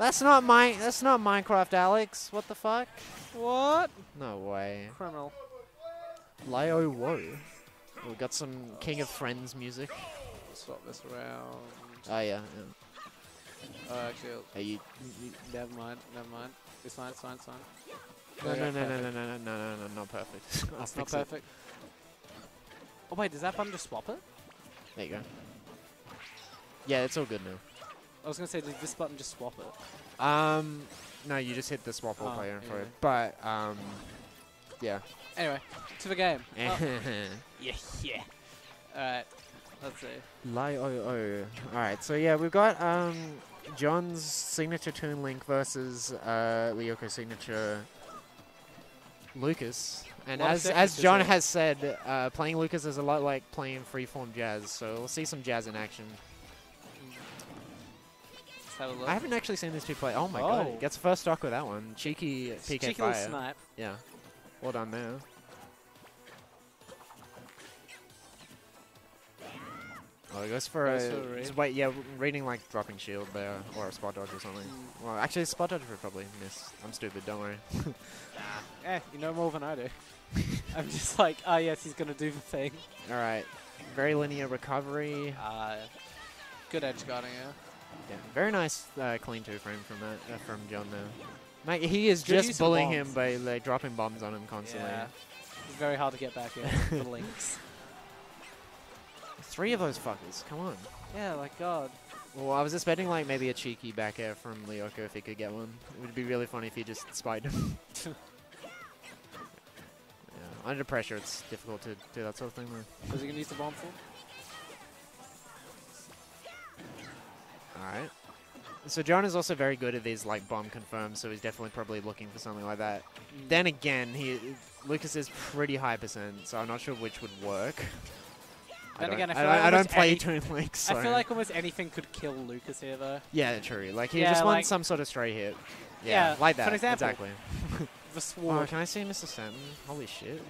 That's not my. That's not Minecraft, Alex. What the fuck? What? No way. Criminal. Lio Woe. We got some King of Friends music. Swap this around. Oh yeah. yeah. Oh, actually, Hey, you, you, never mind. Never mind. It's fine. It's fine. It's fine. no, no, no, no, no, no, no, no, no, no, not perfect. That's not perfect. Oh wait, does that button just swap it? There you go. Yeah, it's all good now. I was gonna say, did this button just swap it? Um, no, you just hit the swap all Oh, player for it. But um, yeah. Anyway, to the game. Oh, yeah, yeah. Alright, let's see. Lie oh oh. All right, so yeah, we've got um John's signature Toon Link versus uh Lyoko's signature Lucas. And as as John has said, uh, playing Lucas is a lot like playing freeform jazz. So we'll see some jazz in action. Have a look. I haven't actually seen these two play. Oh my Oh. god, gets first stock with that one. Cheeky PK Cheeky fire. little snipe. Yeah, well done there. Oh, he goes for Goes a. for a just Wait, yeah, reading like dropping shield there or a spot dodge or something. Mm. Well, actually, spot dodge would probably miss. I'm stupid. Don't worry. nah. Eh, you know more than I do. I'm just like, ah, yes, he's gonna do the thing. All right, very linear recovery. Uh, good edge guarding, yeah. Yeah, very nice uh, clean two frame from that uh, from John there. Mate, he is Good just bullying him by like, dropping bombs on him constantly. Yeah. It's very hard to get back in the links. Three of those fuckers. Come on. Yeah, like God. Well, I was expecting like maybe a cheeky back air from Lyoko if he could get one. It would be really funny if he just spied him. yeah, under pressure, it's difficult to do that sort of thing. Though. Was he gonna use the bomb for? All right. So John is also very good at these like bomb confirms, so he's definitely probably looking for something like that. Mm. Then again, he Lucas is pretty high percent, so I'm not sure which would work. I Then don't, again, I I feel don't, like I don't almost play any- Toon Link, so I feel like almost anything could kill Lucas here, though. yeah, true. Like he Yeah, just like- wants some sort of stray hit. Yeah, Yeah, like for that. example, exactly. The Oh, can I see Mr. Saturn? Holy shit!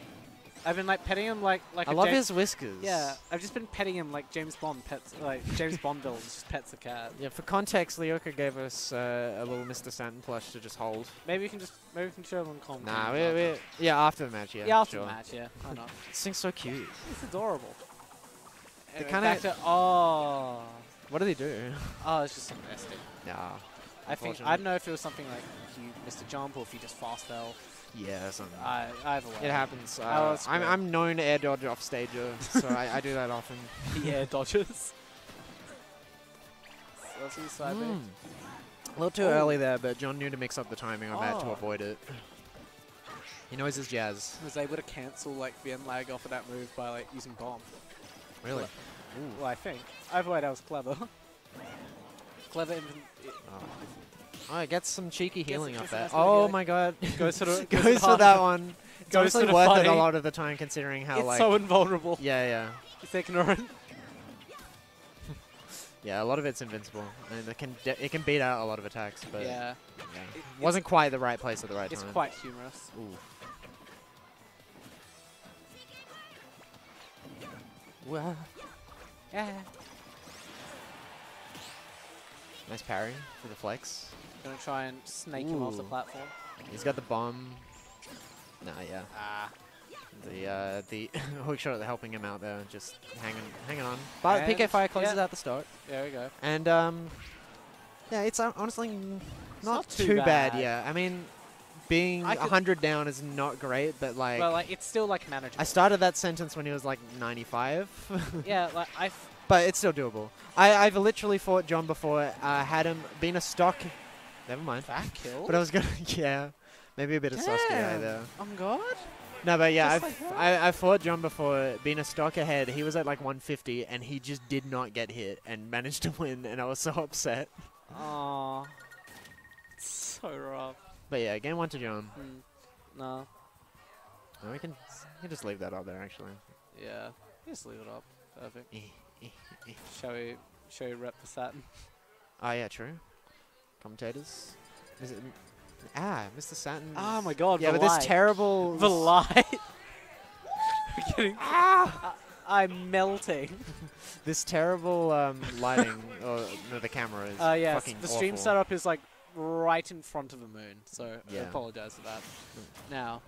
I've been like petting him like like I love James, his whiskers. Yeah, I've just been petting him like James Bond pets, like James Bond villains just pets a cat. Yeah, for context, Lyoko gave us uh, a little Mr. Saturn plush to just hold. Maybe we can just maybe we can show them on comp. Nah, we, we, yeah, after the match, yeah. yeah, after sure. the match, yeah. Why not? This thing's so cute. It's adorable. They Anyway, kinda- back to- oh What do they do? oh, it's just invested. Yeah. I think I don't know if it was something like you missed a jump or if you just fast fell. Yeah, something. I either way. it happens. Uh, Oh, I'm, great. I'm known air dodge off stager, so I, I do that often. yeah, dodges. So that's what you side Mm. A little too Oh. early there, but John knew to mix up the timing on that to Oh. avoid it. He knows his jazz. Was able to cancel like the end lag off of that move by like using bomb. Really? Well, I think. Either way, that was clever. clever. Inven- Oh. Oh, it gets some cheeky Gets- healing off gets that. Oh healing. my god. Goes for the- goes goes for for that one. It's Goes honestly for the worth it a lot of the time considering how it's like so invulnerable. yeah yeah It's ignorant. yeah a lot of it's invincible and it can de- it can beat out a lot of attacks but yeah. yeah. It- wasn't quite the right place at the right It's time. It's quite humorous. Ooh. Wah. Yeah. Nice parry for the flex. Gonna try and snake him off the platform. He's got the bomb. Nah, yeah. Ah. The uh, the hook shot helping him out there, just hanging hanging on. But And- PK Fire closes yeah. at the start, There we go. and um, yeah, it's uh, honestly not, not too too bad. bad. Yeah, I mean, being I hundred down is not great, but like, well, like it's still like manageable. I started that sentence when he was like ninety five. yeah, like I. But it's still doable. I, I've literally fought John before. Uh, had him been a stock. Never mind. that kill. But I was gonna, yeah, maybe a bit of Sasuke Damn. there. On God. No, but yeah, I've, like? I, I fought John before. Being a stock ahead, he was at like 150, and he just did not get hit and managed to win, and I was so upset. Aw. So rough. But yeah, game one to John. Mm. No. No, we can, we can just leave that up there actually. Yeah. Just leave it up. Perfect. Shall we? Shall we rep the Saturn? Oh yeah, true. Commentators. Is it, ah, Mr. Saturn. Oh my God. Yeah, but this terrible. The light. Ah! I, I'm melting. This terrible um, lighting. or no, the camera is Uh, yes. fucking The stream awful. setup is like right in front of the moon, so I apologize for that. Now,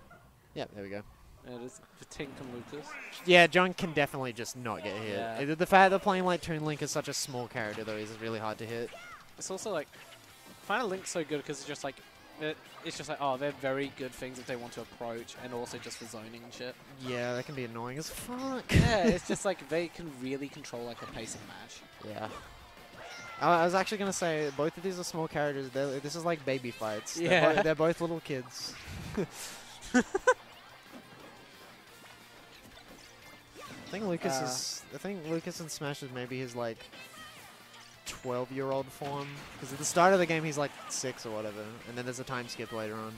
Yeah, there we go. It is for Tink and Lucas. Yeah, John can definitely just not get hit. Yeah. The fact that playing like Toon Link is such a small character though is really hard to hit. It's also like, Final Link's so good because it's just like, it, it's just like, oh, they're very good things if they want to approach, and also just for zoning and shit. Yeah, that can be annoying as fuck. yeah, it's just like they can really control like a pace of match. Yeah. I was actually gonna say both of these are small characters. They're, this is like baby fights. They're, Yeah. bo- they're both little kids. think Lucas Uh. is. I think Lucas in Smash is maybe his like twelve-year-old form. Because at the start of the game he's like six or whatever, and then there's a time skip later on.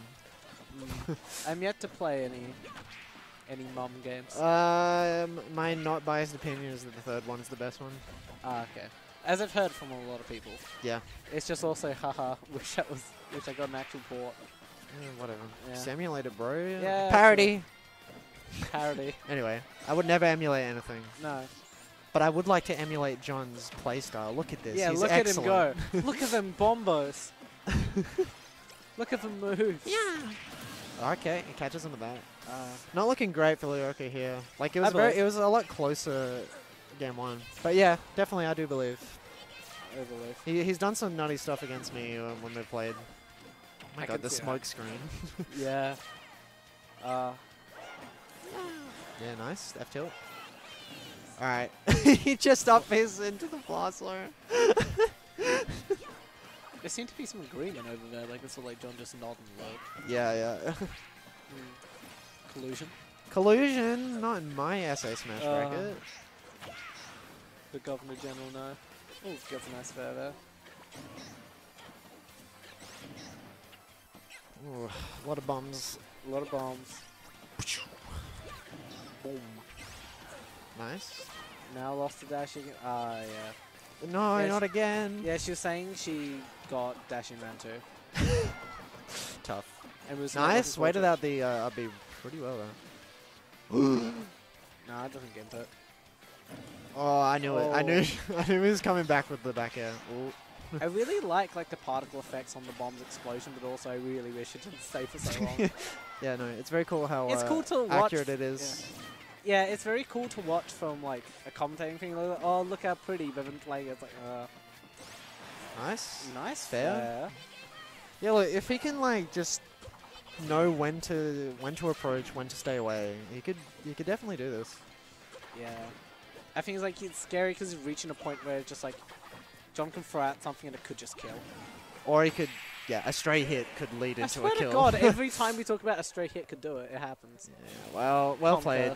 Mm. I'm yet to play any any mum games. Um, my not biased opinion is that the third one is the best one. ah, okay. As I've heard from a lot of people. Yeah. It's just also, haha, wish I was, wish I got an actual port. Yeah, whatever. Yeah. Just emulate it, bro. Yeah, Parody. Parody. Anyway, I would never emulate anything, No. but I would like to emulate John's playstyle. Look at this. Yeah, He's look excellent. at him go. look at them bombos. look at them move. Yeah. Okay, he catches him with that. Uh, Not looking great for Lyoko here. Like it was very, it was a lot closer game one. But yeah, definitely I do believe. overleaf. He, he's done some nutty stuff against me uh, when we've played. Oh my I god, the see that. smoke screen. Yeah. Uh, yeah, nice. F tilt. Alright. he just up his into the Blastler. there seemed to be some agreement over there. Like, it's all like John just nodding. Yeah, yeah. Mm. Collusion. Collusion, not in my SA Smash Uh, bracket. The Governor General, no. Oh, gets a nice fair there. Ooh, a lot of bombs. A lot of bombs. Nice. Now lost the dash again. Ah, yeah. No, Yes. not again. Yeah, she was saying she got dashing round two. Tough. And was Nice. Waited out the uh, RB pretty well though. Nah, it doesn't get it. Oh, I knew it. I knew. Oh. I knew he was coming back with the back air. I really like like the particle effects on the bomb's explosion, but also I really wish it didn't stay for so long. Yeah, no, it's very cool how It's uh, cool to watch accurate it is. yeah, it's very cool to watch from like a commentating thing. Like, oh, look how pretty, but then playing it's like, uh, Nice. nice, Fair. fair. Yeah, look, if he can like just know when to when to approach, when to stay away, he could he could definitely do this. Yeah. I think it's like it's scary because he's reaching a point where it's just like John can throw out something and it could just kill. Or he could, yeah, a stray hit could lead I into swear a kill. to God, every time we talk about a stray hit could do it, it happens. yeah, well, well Tom played.